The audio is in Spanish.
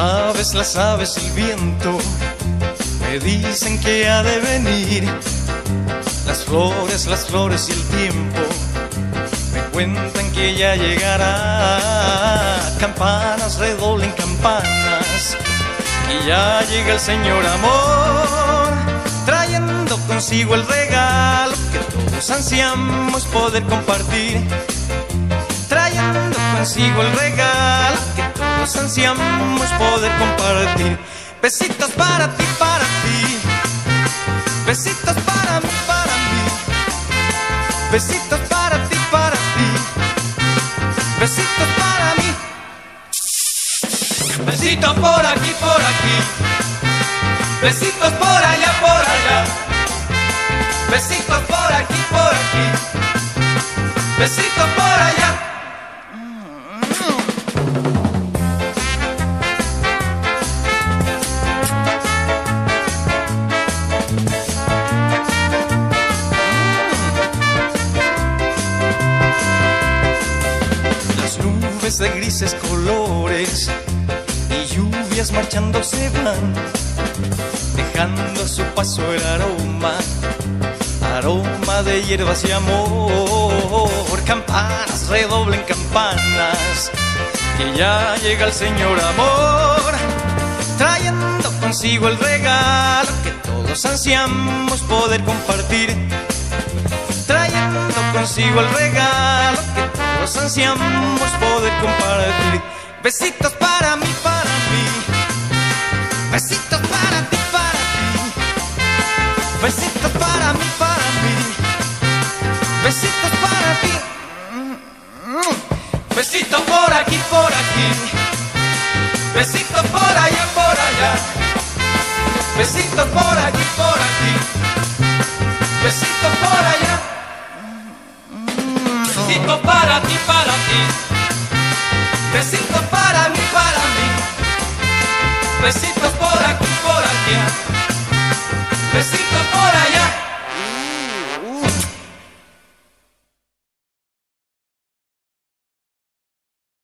aves, las aves, el viento me dicen que ha de venir. Las flores, las flores y el tiempo me cuentan que ya llegará. Campanas, redoblen campanas, y ya llega el Señor Amor, trayendo consigo el regalo que todos ansiamos poder compartir. Trayendo consigo el regalo que todos ansiamos poder compartir. Besitos para ti, para ti. Besitos para mí, para mí. Besitos para ti, para ti. Besitos para mí. Besitos por aquí, por aquí. Besitos por allá, por allá. Besitos por aquí, por aquí. Besitos por allá. De grises colores y lluvias marchando se van, dejando a su paso el aroma, aroma de hierbas y amor. Campanas, redoblen campanas, que ya llega el Señor Amor, trayendo consigo el regalo que todos ansiamos poder compartir trayendo consigo el regalo todos ansiamos poder compartir. Besitos para mí, para mí. Besitos para ti, para ti. Besitos para mí, para mí. Besitos para ti. Besitos por aquí, por aquí. Besitos por allá, por allá. Besitos por aquí, por aquí. Besitos por allá. Besito para ti, para ti. Besito para mí, para mí. Besitos. Besitos por